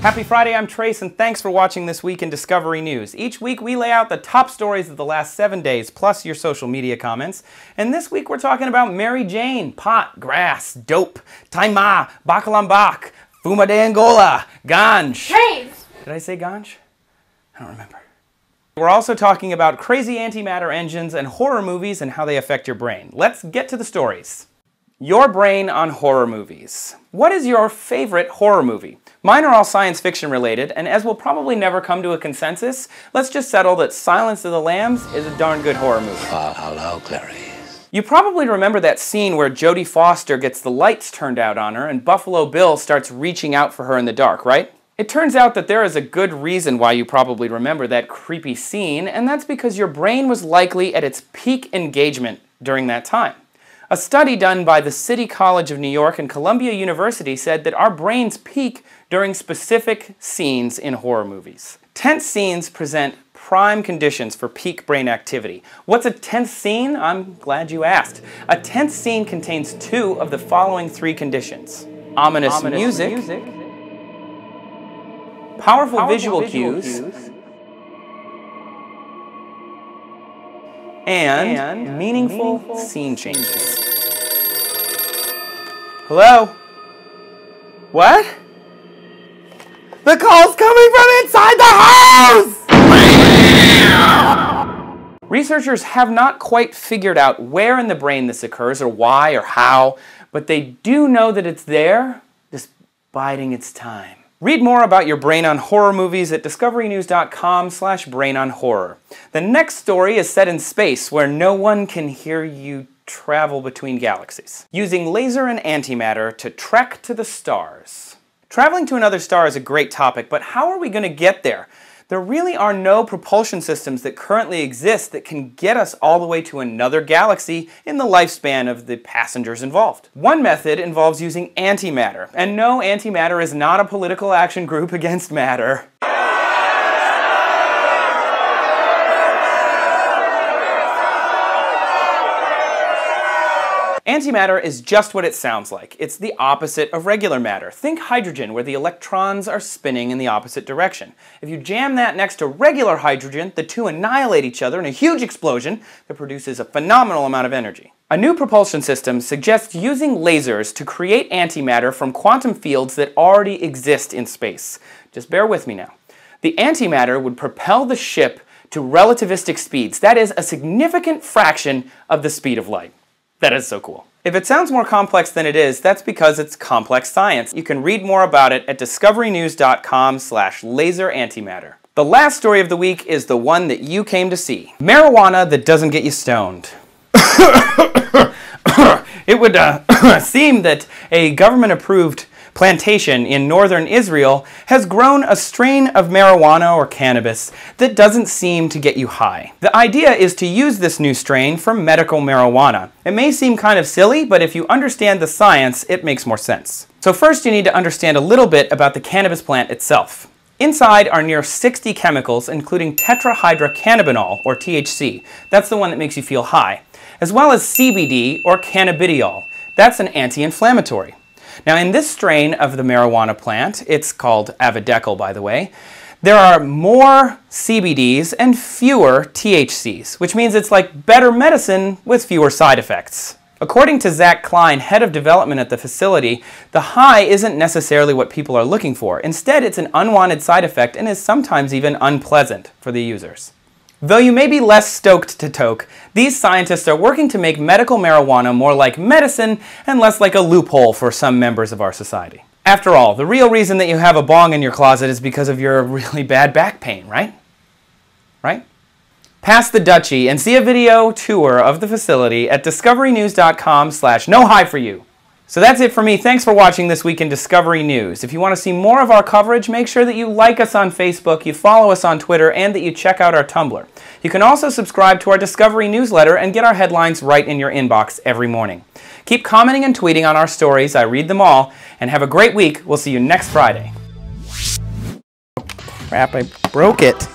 Happy Friday, I'm Trace, and thanks for watching This Week in Discovery News. Each week we lay out the top stories of the last seven days, plus your social media comments. And this week we're talking about Mary Jane, pot, grass, dope, taima, bakalambak, fuma de Angola, ganj. Trace! Did I say ganj? I don't remember. We're also talking about crazy antimatter engines and horror movies and how they affect your brain. Let's get to the stories. Your brain on horror movies. What is your favorite horror movie? Mine are all science fiction related, and as we'll probably never come to a consensus, let's just settle that Silence of the Lambs is a darn good horror movie. Uh, hello, Clarice. You probably remember that scene where Jodie Foster gets the lights turned out on her and Buffalo Bill starts reaching out for her in the dark, right? It turns out that there is a good reason why you probably remember that creepy scene, and that's because your brain was likely at its peak engagement during that time. A study done by the City College of New York and Columbia University said that our brains peak during specific scenes in horror movies. Tense scenes present prime conditions for peak brain activity. What's a tense scene? I'm glad you asked. A tense scene contains two of the following three conditions. Ominous, Ominous music, music, powerful, powerful visual, visual cues, cues, and, and meaningful, meaningful scene changes. Hello? What? The call's coming from inside the house! Researchers have not quite figured out where in the brain this occurs or why or how, but they do know that it's there, just biding its time. Read more about your brain on horror movies at discoverynews.com slash brain on horror. The next story is set in space where no one can hear you travel between galaxies, using laser and antimatter to trek to the stars. Traveling to another star is a great topic, but how are we going to get there? There really are no propulsion systems that currently exist that can get us all the way to another galaxy in the lifespan of the passengers involved. One method involves using antimatter, and no, antimatter is not a political action group against matter. Antimatter is just what it sounds like. It's the opposite of regular matter. Think hydrogen, where the electrons are spinning in the opposite direction. If you jam that next to regular hydrogen, the two annihilate each other in a huge explosion that produces a phenomenal amount of energy. A new propulsion system suggests using lasers to create antimatter from quantum fields that already exist in space. Just bear with me now. The antimatter would propel the ship to relativistic speeds, that is, a significant fraction of the speed of light. That is so cool. If it sounds more complex than it is, that's because it's complex science. You can read more about it at discoverynews.com slash laser antimatter. The last story of the week is the one that you came to see. Marijuana that doesn't get you stoned. it would uh, seem that a government-approved plantation in northern Israel has grown a strain of marijuana or cannabis that doesn't seem to get you high. The idea is to use this new strain for medical marijuana. It may seem kind of silly, but if you understand the science, it makes more sense. So first you need to understand a little bit about the cannabis plant itself. Inside are near 60 chemicals, including tetrahydrocannabinol, or THC. That's the one that makes you feel high. As well as CBD, or cannabidiol. That's an anti-inflammatory. Now in this strain of the marijuana plant, it's called Avidekel by the way, there are more CBDs and fewer THCs, which means it's like better medicine with fewer side effects. According to Zach Klein, head of development at the facility, the high isn't necessarily what people are looking for. Instead, it's an unwanted side effect and is sometimes even unpleasant for the users. Though you may be less stoked to toke, these scientists are working to make medical marijuana more like medicine and less like a loophole for some members of our society. After all, the real reason that you have a bong in your closet is because of your really bad back pain, right? Right? Pass the Dutchie and see a video tour of the facility at discoverynews.com slash no high for you. So that's it for me. Thanks for watching This Week in Discovery News. If you want to see more of our coverage, make sure that you like us on Facebook, you follow us on Twitter, and that you check out our Tumblr. You can also subscribe to our Discovery newsletter and get our headlines right in your inbox every morning. Keep commenting and tweeting on our stories. I read them all. And have a great week. We'll see you next Friday. Crap, I broke it.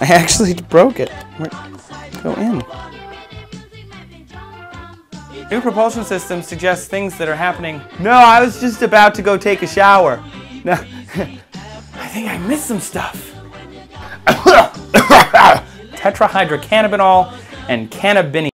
I actually broke it. Where, go in. New propulsion system suggests things that are happening. No, I was just about to go take a shower. No, I think I missed some stuff. Tetrahydrocannabinol and cannabini.